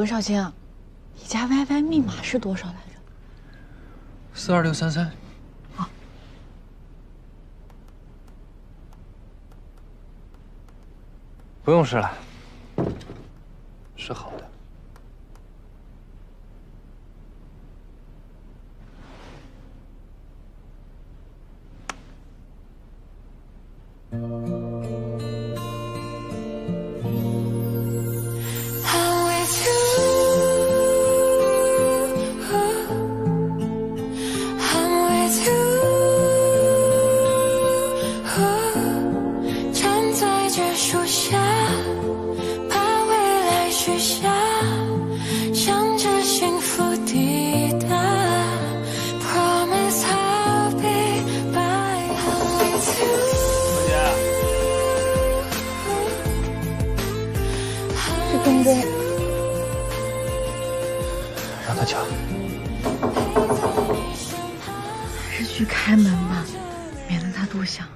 文少卿，你家 WiFi 密码是多少来着？四二六三三。好。不用试了，是好的。让他抢，还是去开门吧，免得他多想。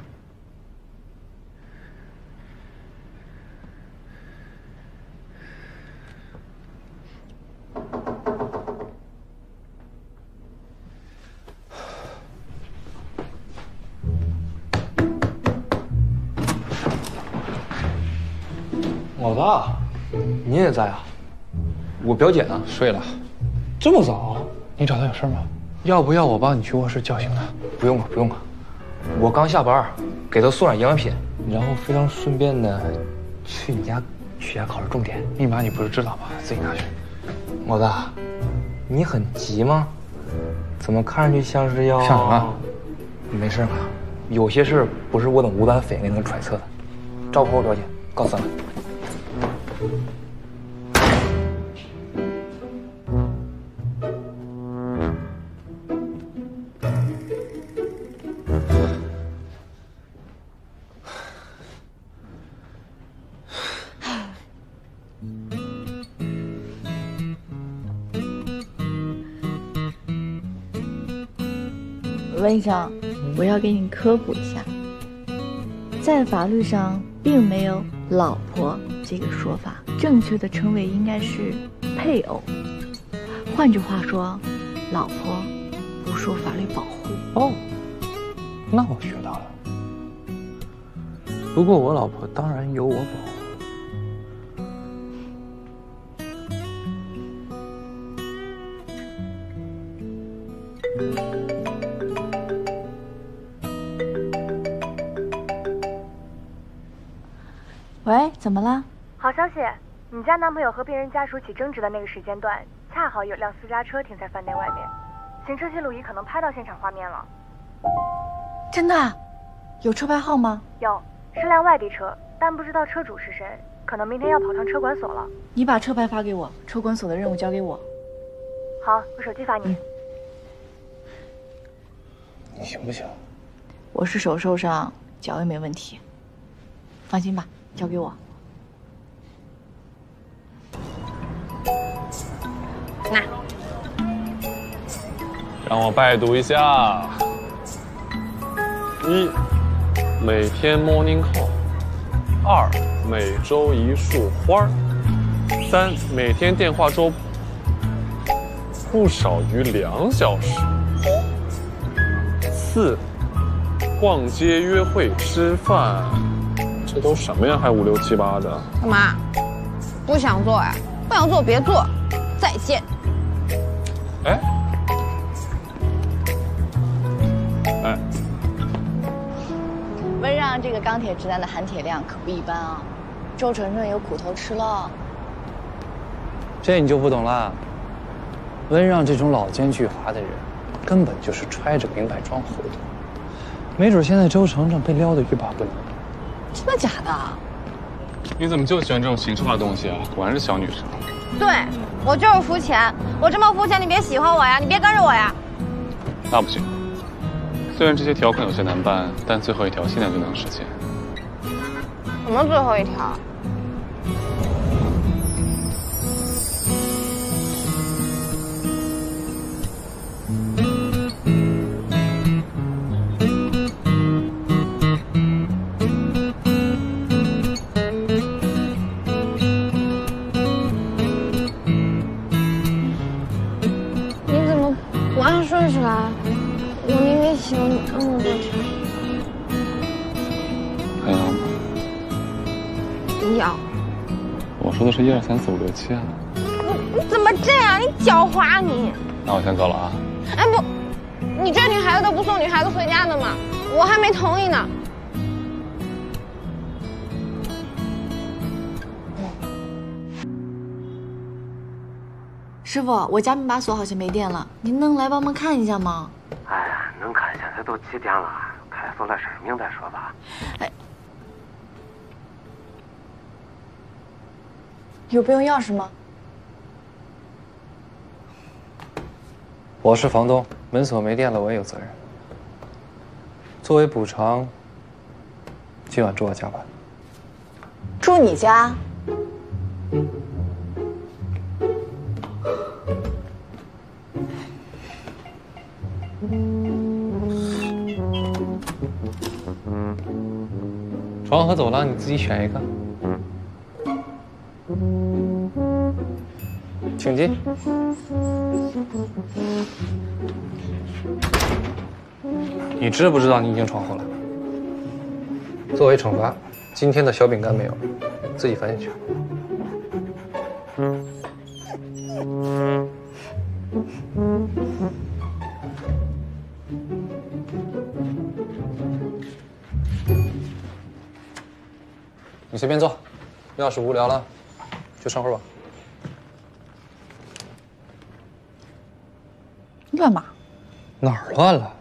老大，你也在啊？我表姐呢？睡了。这么早？你找他有事吗？要不要我帮你去卧室叫醒他？不用了，不用了。我刚下班，给他送点营养品，然后非常顺便的去你家取下考试重点。密码你不是知道吗？自己拿去。老大，你很急吗？怎么看上去像是要……像什么？没事吧？有些事不是我等无胆匪类能揣测的。照顾我表姐，告辞了。文生，我要给你科普一下，在法律上并没有“老婆”这个说法，正确的称谓应该是“配偶”。换句话说，老婆不受法律保护。哦，那我学到了。不过我老婆当然有我保护。喂，怎么了？好消息，你家男朋友和病人家属起争执的那个时间段，恰好有辆私家车停在饭店外面，行车记录仪可能拍到现场画面了。真的？有车牌号吗？有，是辆外地车，但不知道车主是谁，可能明天要跑趟车管所了。你把车牌发给我，车管所的任务交给我。好，我手机发你。你行不行？我是手受伤，脚也没问题，放心吧。交给我。那，让我拜读一下：一，每天 morning call；二，每周一束花；三，每天电话粥不少于两小时；四，逛街、约会、吃饭。这都什么呀？还五六七八的？干嘛？不想做呀？不想做别做。再见。哎，哎，温让这个钢铁直男的含铁量可不一般啊！周程程有苦头吃了。这你就不懂了。温让这种老奸巨猾的人，根本就是揣着明白装糊涂。没准现在周程程被撩得欲罢不能。真的假的？你怎么就喜欢这种形式化的东西啊？果然是小女生。对，我就是肤浅。我这么肤浅，你别喜欢我呀，你别跟着我呀。那不行。虽然这些条款有些难办，但最后一条现在就能实现。什么最后一条？不要。我说的是一二三四五六七啊。你你怎么这样？你狡猾你！那我先走了啊。哎不，你追女孩子都不送女孩子回家的吗？我还没同意呢。师傅，我家门把锁好像没电了，您能来帮忙看一下吗？哎呀，能看，一下，这都几点了？开锁的事儿明再说吧。有备用钥匙吗？我是房东，门锁没电了，我也有责任。作为补偿，今晚住我家吧。住你家？床和走廊你自己选一个，请进。你知不知道你已经闯祸了？作为惩罚，今天的小饼干没有，自己翻进去。你随便坐，要是无聊了，就上会儿网。乱嘛？哪儿乱了？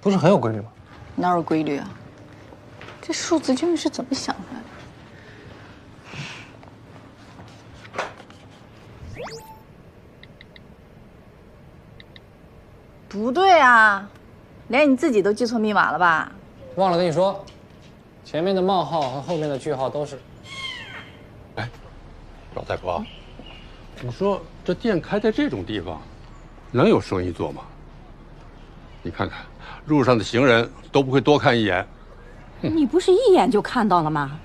不是很有规律吗？哪有规律啊？这数字究竟是怎么想出来的？不对啊，连你自己都记错密码了吧？忘了跟你说，前面的冒号和后面的句号都是。哎老太婆，你说这店开在这种地方，能有生意做吗？你看看，路上的行人都不会多看一眼。你不是一眼就看到了吗？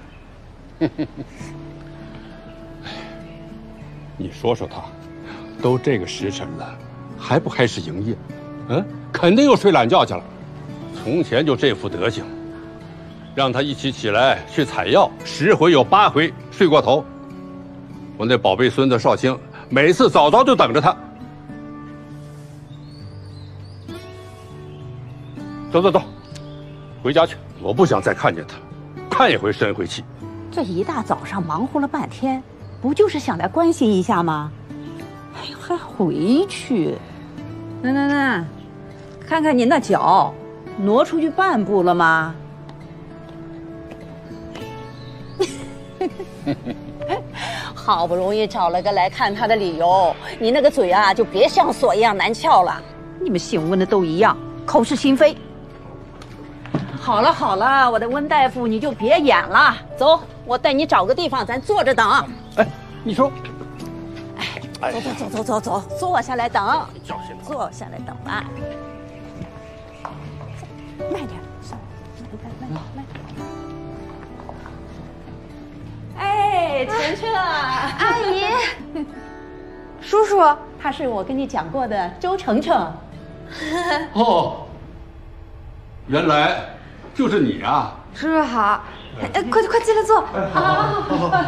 你说说他，都这个时辰了，还不开始营业？嗯，肯定又睡懒觉去了。从前就这副德行，让他一起起来去采药，十回有八回睡过头。我那宝贝孙子少卿，每次早早就等着他。走走走，回家去。我不想再看见他，看一回生一回气。这一大早上忙活了半天，不就是想来关心一下吗？哎呦，还回去？那那那，看看你那脚，挪出去半步了吗？好不容易找了个来看他的理由，你那个嘴啊，就别像锁一样难撬了。你们姓温的都一样，口是心非。好了好了，我的温大夫，你就别演了，走，我带你找个地方，咱坐着等。哎，你说，走走走走走走，坐下来等，坐下来等吧。慢点，慢慢慢。哎，晨晨，阿姨，叔叔，他是我跟你讲过的周程程。哦，原来就是你啊，叔叔好，哎，快快进来坐，好，好，好，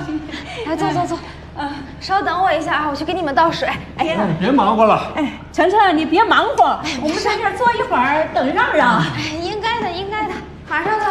来坐坐坐，啊，稍等我一下啊，我去给你们倒水。哎呀，你别忙活了，哎，晨晨，你别忙活，我们在这儿坐一会儿，等让让。应该的，应该的，马上到。